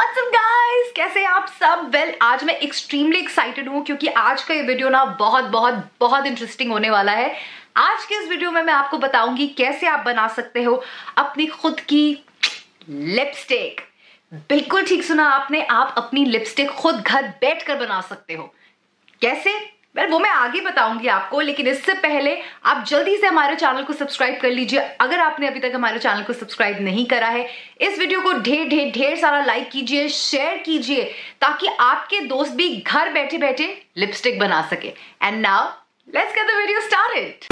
WhatsApp guys कैसे आप सब? वेल well, आज मैं एक्सट्रीमली एक्साइटेड हूँ क्योंकि आज का ये वीडियो ना बहुत बहुत बहुत इंटरेस्टिंग होने वाला है। आज के इस वीडियो में मैं आपको बताऊँगी कैसे आप बना सकते हो अपनी खुद की लिपस्टिक बिल्कुल ठीक सुना आपने आप अपनी लिपस्टिक खुद घर बैठ कर बना सकते हो। कैसे? वेल well, वो मैं आगे बताऊँगी आपको लेकिन इससे पहले आप जल्दी से हमारे चैनल को सब्सक्राइब कर लीजिए। अगर आपने अभी तक हमारे चैनल को सब्सक्राइब नहीं करा है इस वीडियो को ढेर ढेर ढेर सारा लाइक कीजिए शेयर कीजिए ताकि आपके दोस्त भी घर बैठे बैठे लिपस्टिक बना सके। And now let's get the video started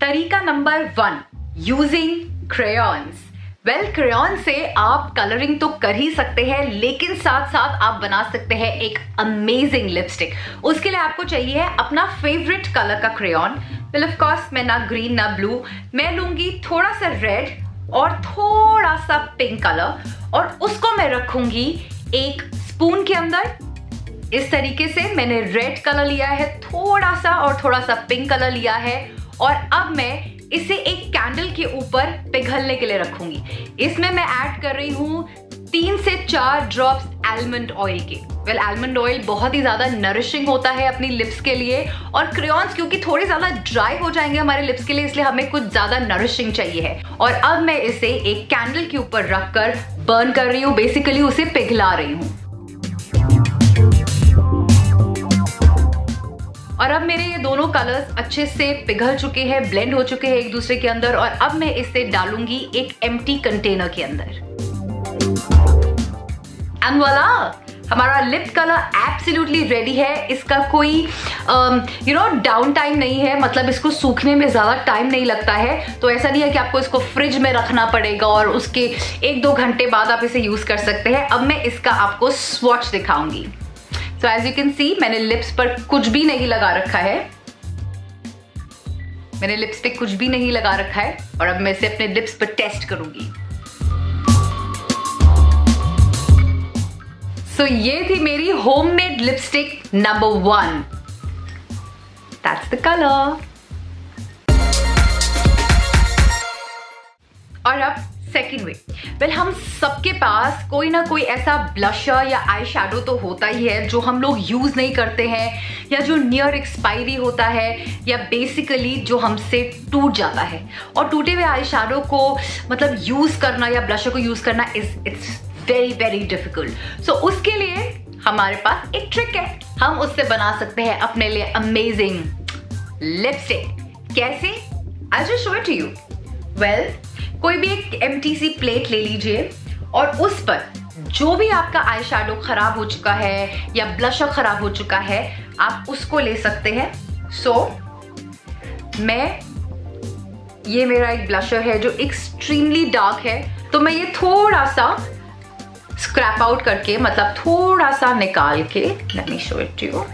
तरीका number one using crayons well well, crayon से आप कलरिंग तो कर ही सकते हैं लेकिन साथ साथ आप बना सकते हैं एक अमेजिंग लिपस्टिक उसके लिए आपको चाहिए अपना फेवरेट कलर का क्रेयॉन वेल ऑफ़ कोर्स मैं ना ग्रीन ना ब्लू मैं लूँगी थोड़ा सा रेड और थोड़ा सा पिंक कलर और उसको मैं रखूँगी एक स्पून के अंदर। इस तरीके से मैंने रेड कलर लिया है थोड़ा सा और थोड़ा सा पिंक कलर लिया है। और अब मैं इसे एक के ऊपर पिघलने के लिए रखूँगी। इसमें मैं ऐड कर रही हूँ तीन से चार ड्रॉप्स आलमंड ऑयल के। वेल आलमंड ऑयल बहुत ही ज़्यादा नरिशिंग होता है अपनी लिप्स के लिए और क्रेयॉन्स क्योंकि थोड़े ज़्यादा ड्राई हो जाएँगे हमारे लिप्स के लिए, इसलिए हमें कुछ ज़्यादा नरिशिंग चाहिए है। और अब मैं इसे एक कैंडल के ऊपर रखकर बर्न कर रही हूँ बेसिकली उसे पिघला रही हूँ। और अब मेरे ये दोनों कलर्स अच्छे से पिघल चुके हैं ब्लेंड हो चुके हैं एक दूसरे के अंदर और अब मैं इसे डालूँगी एक एम्प्टी कंटेनर के अंदर। एंड वाला हमारा लिप कलर एब्सोल्युटली रेडी है। इसका कोई यू नो डाउन टाइम नहीं है मतलब इसको सूखने में ज़्यादा टाइम नहीं लगता है। तो ऐसा नहीं है कि आपको इसको फ्रिज में रखना पड़ेगा और उसके एक दो घंटे बाद आप इसे यूज़ कर सकते हैं। अब मैं इसका आपको स्वॉच दिखाऊँगी। So as you can see मैंने लिप्स पर कुछ भी नहीं लगा रखा है। मैंने लिप्स पे कुछ भी नहीं लगा रखा है और अब मैं इसे अपने लिप्स पर टेस्ट करूँगी। सो so, ये थी मेरी homemade lipstick number one that's the colour और अब सेकेंड वे वेल हम सबके पास कोई ना कोई ऐसा ब्लशर या आई शेडो तो होता ही है, जो हम लोग यूज़ नहीं करते हैं, या जो नियर एक्सपायरी होता है, या बेसिकली जो हमसे टूट जाता है। और टूटे हुए आई शेडो को मतलब यूज़ करना या ब्लशर को यूज़ करना is it's very very difficult so उसके लिए हमारे पास एक ट्रिक है। हम उससे बना सकते हैं अपने लिए अमेजिंग लिपस्टिक कैसे? I just show it you well कोई भी एक एम सी प्लेट ले लीजिए और उस पर जो भी आपका आई शेडो खराब हो चुका है या ब्लशर खराब हो चुका है आप उसको ले सकते हैं। सो so, मैं ये मेरा एक ब्लशर है जो एक्सट्रीमली डार्क है तो मैं ये थोड़ा सा स्क्रैप आउट करके मतलब थोड़ा सा निकाल के let me show it you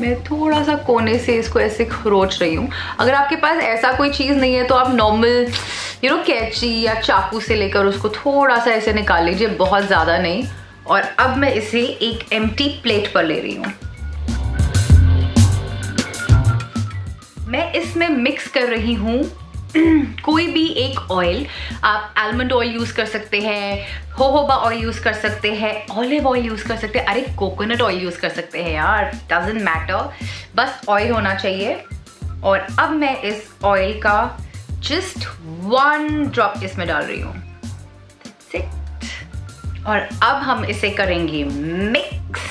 मैं थोड़ा सा कोने से इसको ऐसे खरोच रही हूँ। अगर आपके पास ऐसा कोई चीज़ नहीं है तो आप नॉर्मल यू नो कैची या चाकू से लेकर उसको थोड़ा सा ऐसे निकाल लीजिए, बहुत ज़्यादा नहीं। और अब मैं इसे एक एम प्लेट पर ले रही हूँ। मैं इसमें मिक्स कर रही हूँ कोई भी एक ऑयल आप आलमंड ऑयल यूज़ कर सकते हैं होहोबा ऑयल यूज़ कर सकते हैं ऑलिव ऑयल यूज़ कर सकते हैं, अरे कोकोनट ऑयल यूज़ कर सकते हैं यार डजेंट मैटर बस ऑयल होना चाहिए। और अब मैं इस ऑयल का जस्ट वन ड्रॉप इसमें डाल रही हूँ। और अब हम इसे करेंगे मिक्स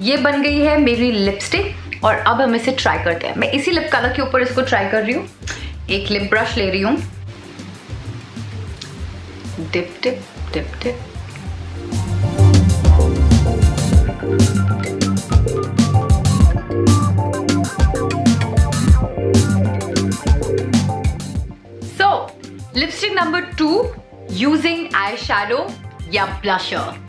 ये बन गई है मेरी लिपस्टिक और अब हम इसे ट्राई करते हैं। मैं इसी लिप कलर के ऊपर इसको ट्राई कर रही हूँ। एक लिप ब्रश ले रही हूँ। Dip dip dip dip lipstick number two using eye shadow या ब्लशर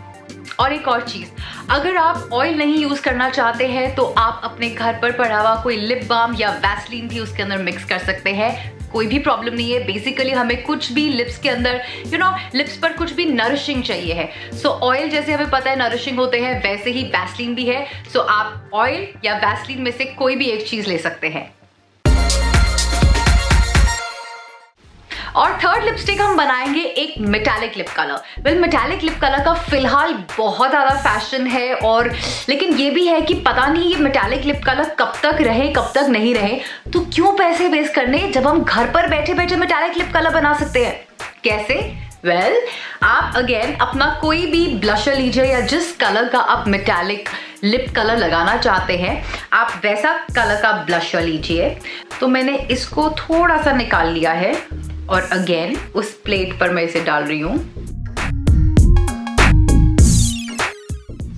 और एक और चीज़ अगर आप ऑयल नहीं यूज़ करना चाहते हैं तो आप अपने घर पर पड़ा हुआ कोई लिप बाम या वैसलीन भी उसके अंदर मिक्स कर सकते हैं। कोई भी प्रॉब्लम नहीं है। बेसिकली हमें कुछ भी लिप्स के अंदर यू नो लिप्स पर कुछ भी नरिशिंग चाहिए है। सो so, ऑयल जैसे हमें पता है नरिशिंग होते हैं वैसे ही वैसलीन भी है। सो so, आप ऑयल या वैसलीन में से कोई भी एक चीज़ ले सकते हैं। और थर्ड लिपस्टिक हम बनाएँगे एक metallic lip colour well metallic lip colour का फ़िलहाल बहुत ज़्यादा फ़ैशन है और लेकिन ये भी है कि पता नहीं ये मेटालिक लिप कलर कब तक रहे कब तक नहीं रहे। तो क्यों पैसे वेस्ट करने जब हम घर पर बैठे बैठे मेटालिक लिप कलर बना सकते हैं? कैसे? वेल well, आप अगेन अपना कोई भी ब्लशर लीजिए या जिस कलर का आप मेटालिक लिप कलर लगाना चाहते हैं आप वैसा कलर का ब्लशर लीजिए। तो मैंने इसको थोड़ा सा निकाल लिया है। और अगेन उस प्लेट पर मैं इसे डाल रही हूँ।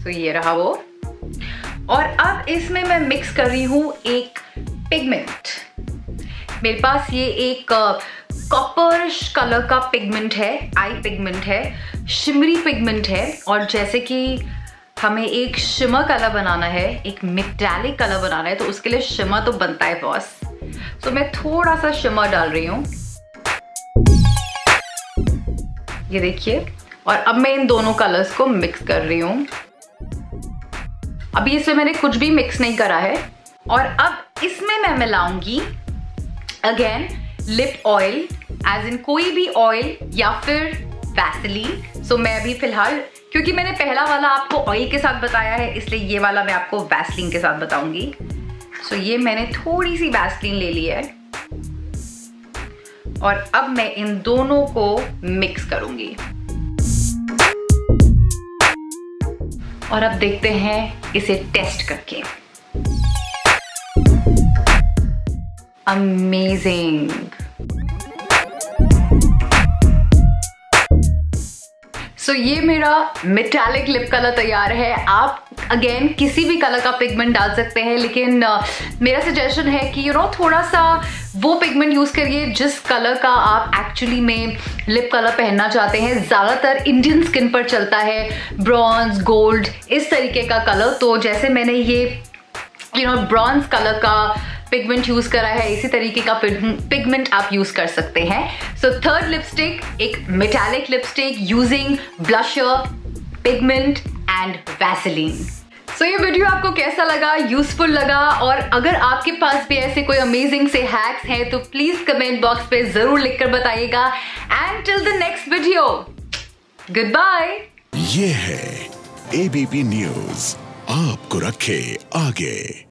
तो ये रहा वो। और अब इसमें मैं मिक्स कर रही हूँ एक पिगमेंट मेरे पास ये एक कॉपर कलर का पिगमेंट है आई पिगमेंट है शिमरी पिगमेंट है, और जैसे कि हमें एक शिमर कलर बनाना है, एक मिटैलिक कलर बनाना है तो उसके लिए शिमर तो बनता है बॉस तो मैं थोड़ा सा शिमर डाल रही हूँ। ये देखिए। और अब मैं इन दोनों कलर्स को मिक्स कर रही हूँ। अभी इसमें मैंने कुछ भी मिक्स नहीं करा है। और अब इसमें मैं मिलाऊँगी again lip oil as in कोई भी ऑयल या फिर वैसलीन सो so, मैं अभी फ़िलहाल क्योंकि मैंने पहला वाला आपको ऑयल के साथ बताया है इसलिए ये वाला मैं आपको वैसलीन के साथ बताऊँगी। सो so, ये मैंने थोड़ी सी वैसलीन ले ली है। और अब मैं इन दोनों को मिक्स करूँगी। और अब देखते हैं इसे टेस्ट करके। अमेजिंग सो so, ये मेरा मेटालिक लिप कलर तैयार है। आप अगेन किसी भी कलर का पिगमेंट डाल सकते हैं लेकिन uh, मेरा सजेशन है कि यू you नो know, थोड़ा सा वो पिगमेंट यूज़ करिए जिस कलर का आप एक्चुअली में लिप कलर पहनना चाहते हैं। ज़्यादातर इंडियन स्किन पर चलता है ब्रॉन्ज गोल्ड इस तरीके का कलर तो जैसे मैंने ये यू नो ब्रॉन्ज कलर का पिगमेंट यूज़ करा है इसी तरीके का पिगमेंट आप यूज़ कर सकते हैं। सो थर्ड लिपस्टिक एक metallic lipstick using blusher pigment and Vaseline so ये वीडियो आपको कैसा लगा? यूजफुल लगा? और अगर आपके पास भी ऐसे कोई अमेजिंग से हैक्स हैं तो प्लीज़ कमेंट बॉक्स पे ज़रूर लिखकर बताइएगा। And till the next video good bye ये है एबीपी न्यूज़ आपको रखे आगे।